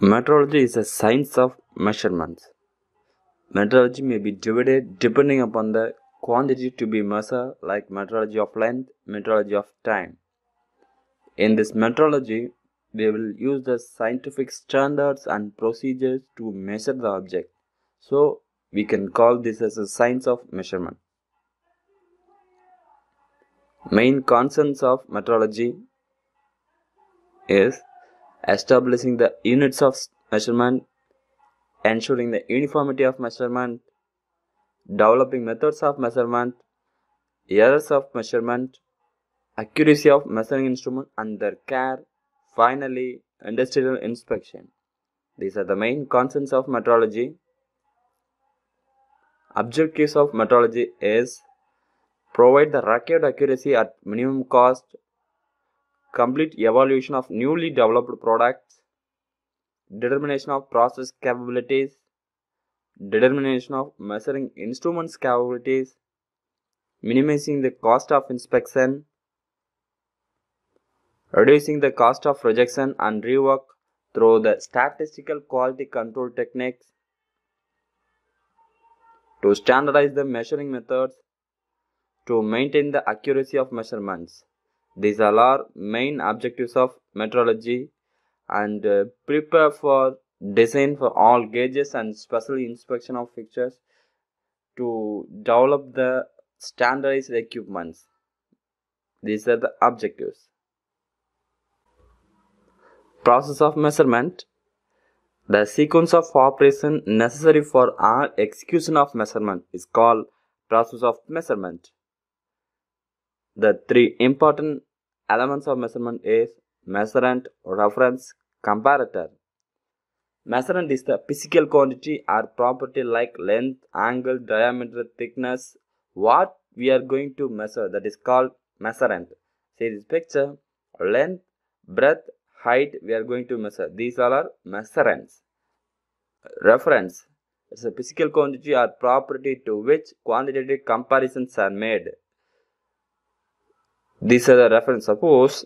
Metrology is a science of measurements. Metrology may be divided depending upon the quantity to be measured, like metrology of length, metrology of time. In this metrology, we will use the scientific standards and procedures to measure the object. So, we can call this as a science of measurement. Main concerns of metrology is establishing the units of measurement, ensuring the uniformity of measurement, developing methods of measurement, errors of measurement, accuracy of measuring instrument and their care, finally industrial inspection. These are the main concerns of metrology. Objectives of metrology is provide the required accuracy at minimum cost, complete evaluation of newly developed products, determination of process capabilities, determination of measuring instruments capabilities, minimizing the cost of inspection, reducing the cost of rejection and rework through the statistical quality control techniques, to standardize the measuring methods, to maintain the accuracy of measurements. These are our main objectives of metrology and uh, prepare for design for all gauges and special inspection of fixtures to develop the standardized equipments. These are the objectives. Process of measurement The sequence of operation necessary for our execution of measurement is called process of measurement. The three important elements of measurement is measurand, reference, comparator. Measurand is the physical quantity or property like length, angle, diameter, thickness. What we are going to measure that is called measurand. See this picture. Length, breadth, height we are going to measure. These all are measurands. Reference. It's a physical quantity or property to which quantitative comparisons are made. These are the reference. Suppose,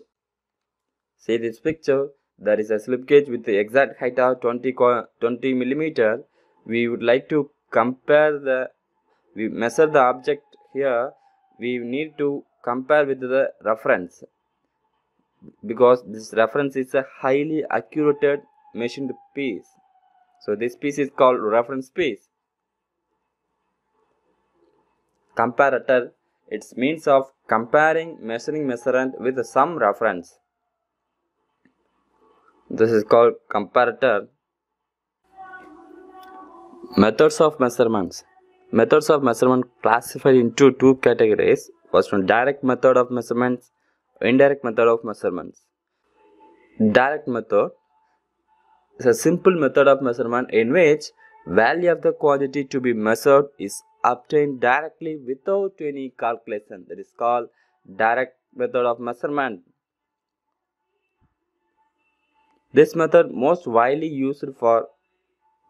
see this picture, there is a slip gauge with the exact height of 20, 20 millimeter. We would like to compare the, we measure the object here, we need to compare with the reference because this reference is a highly accurate machined piece. So this piece is called reference piece. Comparator its means of comparing measuring measurand with some reference. This is called comparator. Methods of measurements. Methods of measurement classified into two categories. First one direct method of measurements, indirect method of measurements. Direct method is a simple method of measurement in which value of the quantity to be measured is obtained directly without any calculation. That is called direct method of measurement. This method most widely used for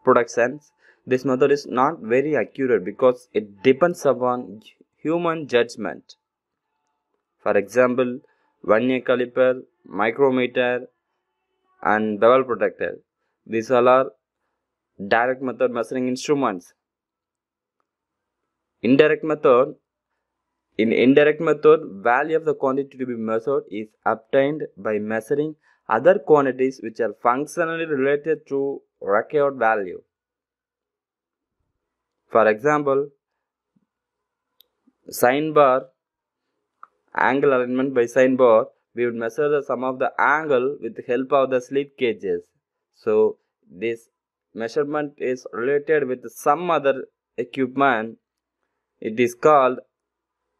productions. This method is not very accurate because it depends upon human judgment. For example, vernier caliper, micrometer, and bevel protractor These all are direct method measuring instruments. Indirect method in indirect method, value of the quantity to be measured is obtained by measuring other quantities which are functionally related to required value. For example, sine bar angle alignment by sine bar, we would measure the sum of the angle with the help of the slip gauges. So, this measurement is related with some other equipment. It is called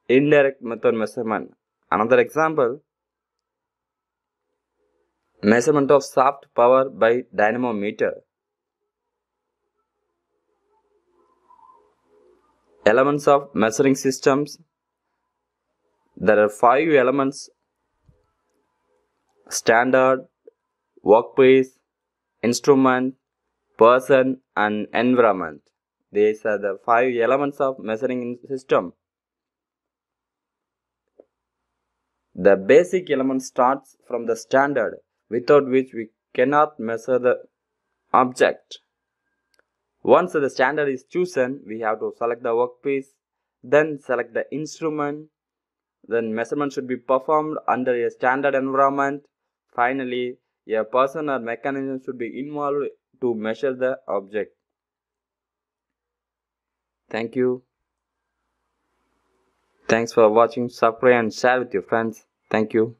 indirect method measurement. Another example, measurement of shaft power by dynamometer. Elements of measuring systems. There are five elements standard, workpiece, instrument, person and environment. These are the five elements of measuring system. The basic element starts from the standard without which we cannot measure the object. Once the standard is chosen, we have to select the workpiece, then select the instrument, then measurement should be performed under a standard environment. Finally, a person or mechanism should be involved to measure the object. Thank you. Thanks for watching. Subscribe and share with your friends. Thank you.